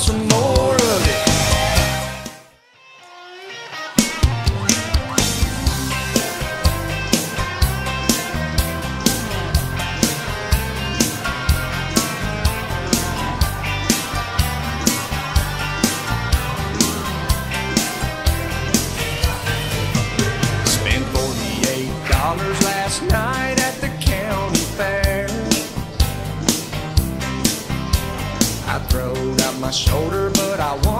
some more of it. Spend $48 shoulder, but I want.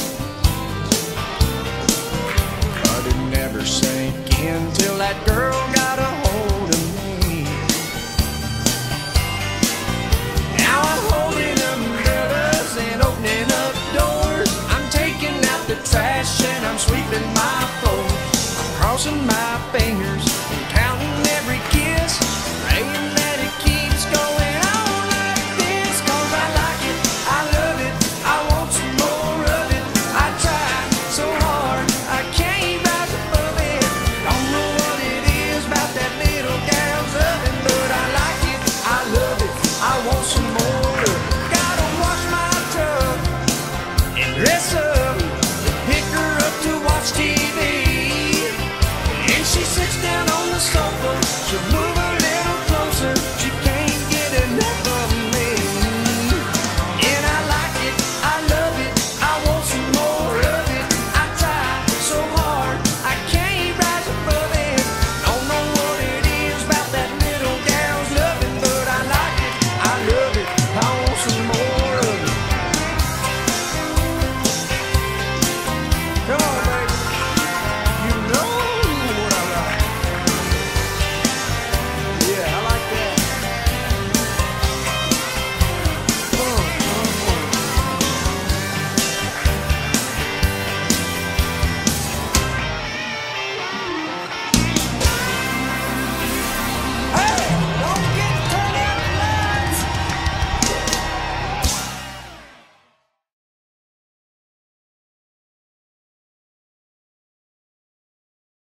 fingers. Down on the sofa.